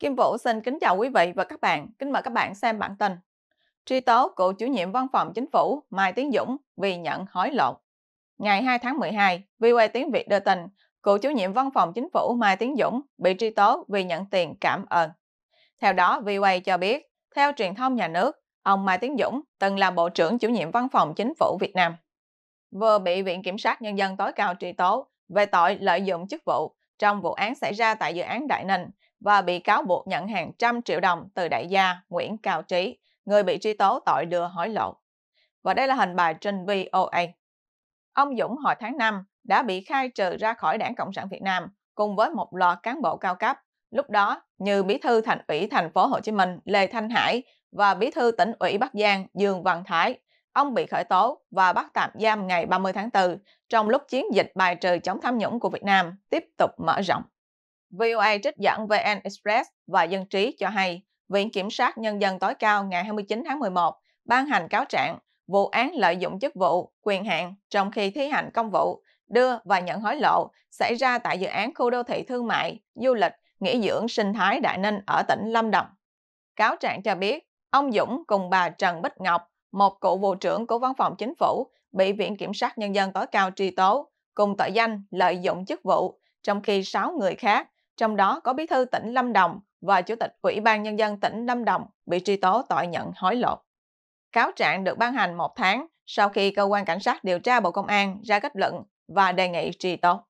Kim Vũ xin kính chào quý vị và các bạn. Kính mời các bạn xem bản tin. Truy tố cựu chủ nhiệm văn phòng chính phủ Mai Tiến Dũng vì nhận hối lộ. Ngày 2 tháng 12, VOA Tiếng Việt đưa tin, cựu chủ nhiệm văn phòng chính phủ Mai Tiến Dũng bị truy tố vì nhận tiền cảm ơn. Theo đó, VOA cho biết, theo truyền thông nhà nước, ông Mai Tiến Dũng từng là Bộ trưởng chủ nhiệm văn phòng chính phủ Việt Nam. Vừa bị Viện Kiểm sát Nhân dân tối cao truy tố về tội lợi dụng chức vụ trong vụ án xảy ra tại dự án Đại Ninh và bị cáo buộc nhận hàng trăm triệu đồng từ đại gia Nguyễn Cao Trí, người bị truy tố tội đưa hối lộ. Và đây là hình bài trên VOA. Ông Dũng hồi tháng 5 đã bị khai trừ ra khỏi Đảng Cộng sản Việt Nam cùng với một loạt cán bộ cao cấp. Lúc đó, như Bí thư Thành ủy thành phố Hồ Chí Minh Lê Thanh Hải và Bí thư tỉnh ủy Bắc Giang Dương Văn Thái, ông bị khởi tố và bắt tạm giam ngày 30 tháng 4 trong lúc chiến dịch bài trừ chống tham nhũng của Việt Nam tiếp tục mở rộng. VOA trích dẫn VN Express và Dân trí cho hay, Viện Kiểm sát Nhân dân tối cao ngày 29 tháng 11 ban hành cáo trạng vụ án lợi dụng chức vụ, quyền hạn trong khi thi hành công vụ, đưa và nhận hối lộ xảy ra tại dự án khu đô thị thương mại, du lịch, nghỉ dưỡng sinh thái Đại Ninh ở tỉnh Lâm Đồng. Cáo trạng cho biết, ông Dũng cùng bà Trần Bích Ngọc, một cựu vụ trưởng của văn phòng chính phủ, bị Viện Kiểm sát Nhân dân tối cao truy tố, cùng tội danh lợi dụng chức vụ, trong khi 6 người khác trong đó có bí thư tỉnh Lâm Đồng và chủ tịch Ủy ban Nhân dân tỉnh Lâm Đồng bị truy tố tội nhận hối lộ. Cáo trạng được ban hành một tháng sau khi cơ quan cảnh sát điều tra Bộ Công an ra kết luận và đề nghị truy tố.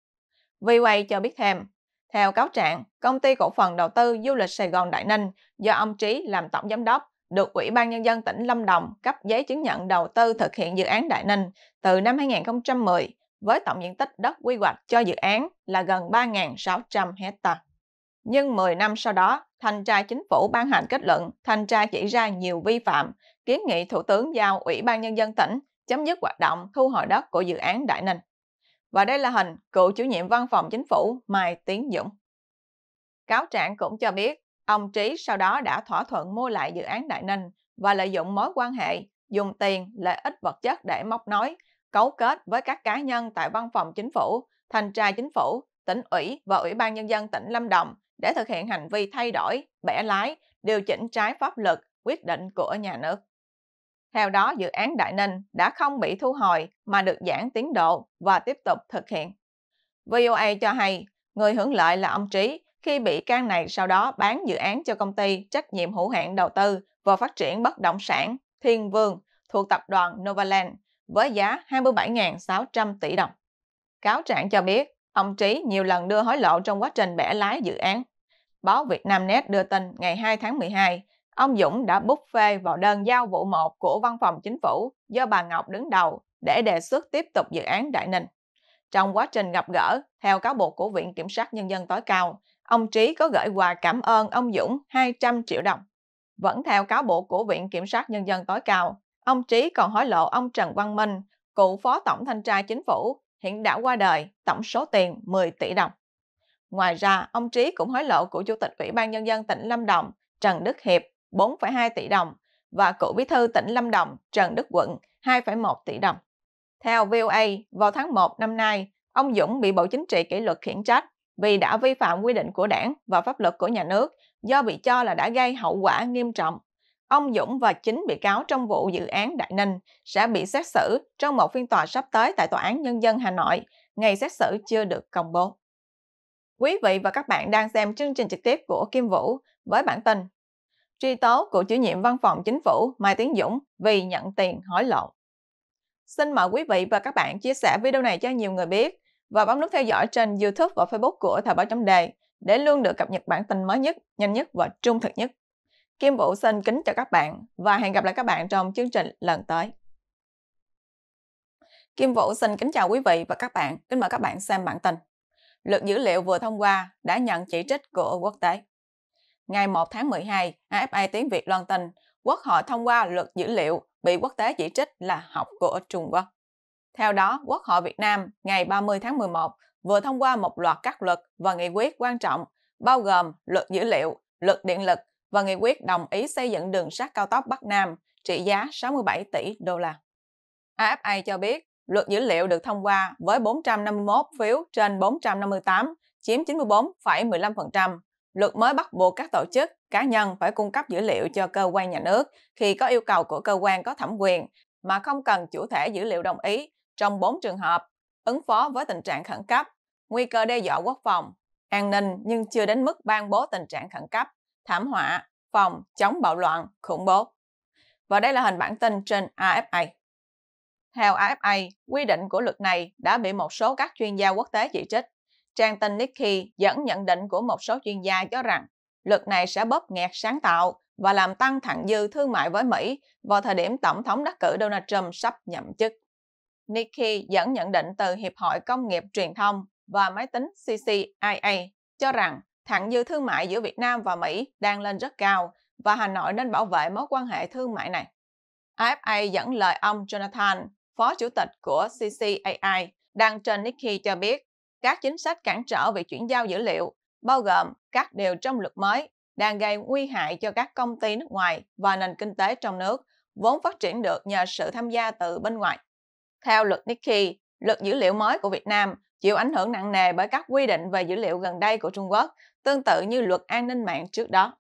VOA cho biết thêm, theo cáo trạng, công ty cổ phần đầu tư du lịch Sài Gòn Đại Ninh do ông Trí làm tổng giám đốc được Ủy ban Nhân dân tỉnh Lâm Đồng cấp giấy chứng nhận đầu tư thực hiện dự án Đại Ninh từ năm 2010 với tổng diện tích đất quy hoạch cho dự án là gần 3.600 hecta. Nhưng 10 năm sau đó, thanh tra chính phủ ban hành kết luận thanh tra chỉ ra nhiều vi phạm, kiến nghị Thủ tướng giao Ủy ban Nhân dân tỉnh chấm dứt hoạt động thu hồi đất của dự án Đại Ninh. Và đây là hình cựu chủ nhiệm văn phòng chính phủ Mai Tiến Dũng. Cáo trạng cũng cho biết, ông Trí sau đó đã thỏa thuận mua lại dự án Đại Ninh và lợi dụng mối quan hệ, dùng tiền, lợi ích vật chất để móc nối, cấu kết với các cá nhân tại văn phòng chính phủ, thanh tra chính phủ, tỉnh ủy và ủy ban nhân dân tỉnh Lâm Đồng để thực hiện hành vi thay đổi, bẻ lái, điều chỉnh trái pháp luật, quyết định của nhà nước. Theo đó, dự án Đại Ninh đã không bị thu hồi mà được giãn tiến độ và tiếp tục thực hiện. VOA cho hay, người hưởng lợi là ông Trí khi bị can này sau đó bán dự án cho công ty trách nhiệm hữu hạn đầu tư và phát triển bất động sản Thiên Vương thuộc tập đoàn Novaland với giá 27.600 tỷ đồng. Cáo trạng cho biết, ông Trí nhiều lần đưa hối lộ trong quá trình bẻ lái dự án. Báo Vietnamnet đưa tin ngày 2 tháng 12, ông Dũng đã bút phê vào đơn giao vụ 1 của Văn phòng Chính phủ do bà Ngọc đứng đầu để đề xuất tiếp tục dự án Đại Ninh. Trong quá trình gặp gỡ, theo cáo buộc của Viện Kiểm sát Nhân dân tối cao, ông Trí có gửi quà cảm ơn ông Dũng 200 triệu đồng. Vẫn theo cáo buộc của Viện Kiểm sát Nhân dân tối cao, Ông Trí còn hối lộ ông Trần Văn Minh, cựu phó tổng thanh tra chính phủ, hiện đã qua đời, tổng số tiền 10 tỷ đồng. Ngoài ra, ông Trí cũng hối lộ của Chủ tịch Ủy ban Nhân dân tỉnh Lâm Đồng, Trần Đức Hiệp, 4,2 tỷ đồng và cựu bí thư tỉnh Lâm Đồng, Trần Đức Quận, 2,1 tỷ đồng. Theo VOA, vào tháng 1 năm nay, ông Dũng bị Bộ Chính trị kỷ luật khiển trách vì đã vi phạm quy định của đảng và pháp luật của nhà nước do bị cho là đã gây hậu quả nghiêm trọng Ông Dũng và chính bị cáo trong vụ dự án Đại Ninh sẽ bị xét xử trong một phiên tòa sắp tới tại Tòa án Nhân dân Hà Nội. Ngày xét xử chưa được công bố. Quý vị và các bạn đang xem chương trình trực tiếp của Kim Vũ với bản tin Truy tố của chủ nhiệm văn phòng chính phủ Mai Tiến Dũng vì nhận tiền hối lộ. Xin mời quý vị và các bạn chia sẻ video này cho nhiều người biết và bấm nút theo dõi trên YouTube và Facebook của Thời báo chấm đề để luôn được cập nhật bản tin mới nhất, nhanh nhất và trung thực nhất. Kim Vũ xin kính chào các bạn và hẹn gặp lại các bạn trong chương trình lần tới. Kim Vũ xin kính chào quý vị và các bạn. Kính mời các bạn xem bản tin. Luật dữ liệu vừa thông qua đã nhận chỉ trích của quốc tế. Ngày 1 tháng 12, AFA tiếng Việt loan tin Quốc hội thông qua luật dữ liệu bị quốc tế chỉ trích là học của Trung Quốc. Theo đó, Quốc hội Việt Nam ngày 30 tháng 11 vừa thông qua một loạt các luật và nghị quyết quan trọng bao gồm luật dữ liệu, luật điện lực, và nghị quyết đồng ý xây dựng đường sắt cao tốc Bắc Nam trị giá 67 tỷ đô la. AFA cho biết luật dữ liệu được thông qua với 451 phiếu trên 458, chiếm 94,15%, luật mới bắt buộc các tổ chức, cá nhân phải cung cấp dữ liệu cho cơ quan nhà nước khi có yêu cầu của cơ quan có thẩm quyền mà không cần chủ thể dữ liệu đồng ý trong 4 trường hợp ứng phó với tình trạng khẩn cấp, nguy cơ đe dọa quốc phòng, an ninh nhưng chưa đến mức ban bố tình trạng khẩn cấp, thảm họa, phòng, chống bạo loạn, khủng bố. Và đây là hình bản tin trên AFA. Theo AFA, quy định của luật này đã bị một số các chuyên gia quốc tế chỉ trích. Trang tin Nikkei dẫn nhận định của một số chuyên gia cho rằng luật này sẽ bóp nghẹt sáng tạo và làm tăng thặng dư thương mại với Mỹ vào thời điểm Tổng thống đắc cử Donald Trump sắp nhậm chức. Nikkei dẫn nhận định từ Hiệp hội Công nghiệp Truyền thông và Máy tính CCIA cho rằng thặng dư thương mại giữa Việt Nam và Mỹ đang lên rất cao và Hà Nội nên bảo vệ mối quan hệ thương mại này. AFA dẫn lời ông Jonathan, phó chủ tịch của CCAI, đăng trên Nikkei cho biết các chính sách cản trở việc chuyển giao dữ liệu, bao gồm các điều trong luật mới, đang gây nguy hại cho các công ty nước ngoài và nền kinh tế trong nước, vốn phát triển được nhờ sự tham gia từ bên ngoài. Theo luật Nikkei, luật dữ liệu mới của Việt Nam chịu ảnh hưởng nặng nề bởi các quy định về dữ liệu gần đây của Trung Quốc, tương tự như luật an ninh mạng trước đó.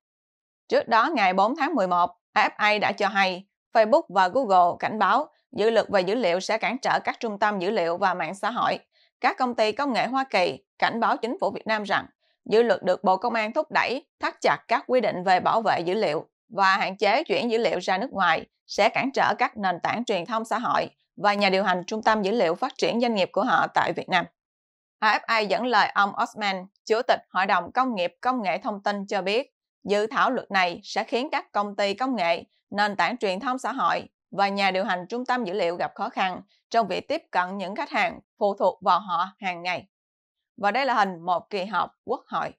Trước đó, ngày 4 tháng 11, AFA đã cho hay Facebook và Google cảnh báo dự luật về dữ liệu sẽ cản trở các trung tâm dữ liệu và mạng xã hội. Các công ty công nghệ Hoa Kỳ cảnh báo chính phủ Việt Nam rằng dự luật được Bộ Công an thúc đẩy thắt chặt các quy định về bảo vệ dữ liệu và hạn chế chuyển dữ liệu ra nước ngoài sẽ cản trở các nền tảng truyền thông xã hội và nhà điều hành trung tâm dữ liệu phát triển doanh nghiệp của họ tại Việt Nam. AFA dẫn lời ông Osman, Chủ tịch Hội đồng Công nghiệp Công nghệ Thông tin cho biết, dự thảo luật này sẽ khiến các công ty công nghệ, nền tảng truyền thông xã hội và nhà điều hành trung tâm dữ liệu gặp khó khăn trong việc tiếp cận những khách hàng phụ thuộc vào họ hàng ngày. Và đây là hình một kỳ họp quốc hội.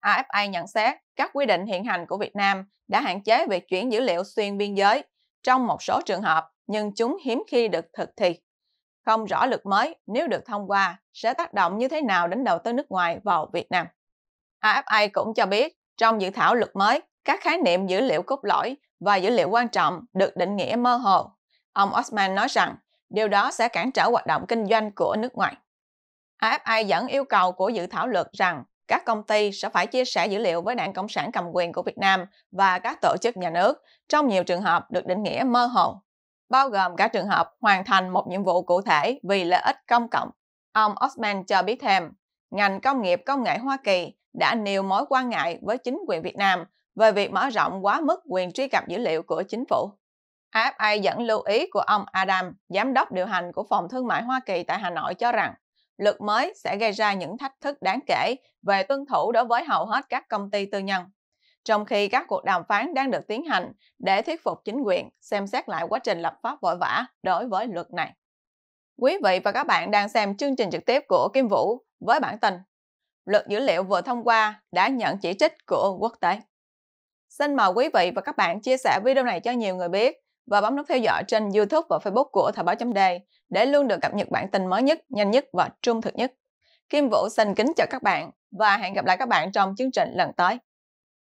AFA nhận xét các quy định hiện hành của Việt Nam đã hạn chế việc chuyển dữ liệu xuyên biên giới trong một số trường hợp, nhưng chúng hiếm khi được thực thi. Không rõ luật mới nếu được thông qua sẽ tác động như thế nào đến đầu tư nước ngoài vào Việt Nam. AFA cũng cho biết trong dự thảo luật mới, các khái niệm dữ liệu cốt lõi và dữ liệu quan trọng được định nghĩa mơ hồ. Ông Osman nói rằng điều đó sẽ cản trở hoạt động kinh doanh của nước ngoài. AFA dẫn yêu cầu của dự thảo luật rằng các công ty sẽ phải chia sẻ dữ liệu với đảng Cộng sản cầm quyền của Việt Nam và các tổ chức nhà nước trong nhiều trường hợp được định nghĩa mơ hồ, bao gồm cả trường hợp hoàn thành một nhiệm vụ cụ thể vì lợi ích công cộng. Ông Osman cho biết thêm, ngành công nghiệp công nghệ Hoa Kỳ đã nêu mối quan ngại với chính quyền Việt Nam về việc mở rộng quá mức quyền truy cập dữ liệu của chính phủ. AFA dẫn lưu ý của ông Adam, giám đốc điều hành của Phòng Thương mại Hoa Kỳ tại Hà Nội cho rằng luật mới sẽ gây ra những thách thức đáng kể về tuân thủ đối với hầu hết các công ty tư nhân. Trong khi các cuộc đàm phán đang được tiến hành để thuyết phục chính quyền xem xét lại quá trình lập pháp vội vã đối với luật này. Quý vị và các bạn đang xem chương trình trực tiếp của Kim Vũ với bản tin Luật dữ liệu vừa thông qua đã nhận chỉ trích của quốc tế. Xin mời quý vị và các bạn chia sẻ video này cho nhiều người biết và bấm nút theo dõi trên YouTube và Facebook của Thời báo chấm để luôn được cập nhật bản tin mới nhất, nhanh nhất và trung thực nhất. Kim Vũ xin kính chào các bạn và hẹn gặp lại các bạn trong chương trình lần tới.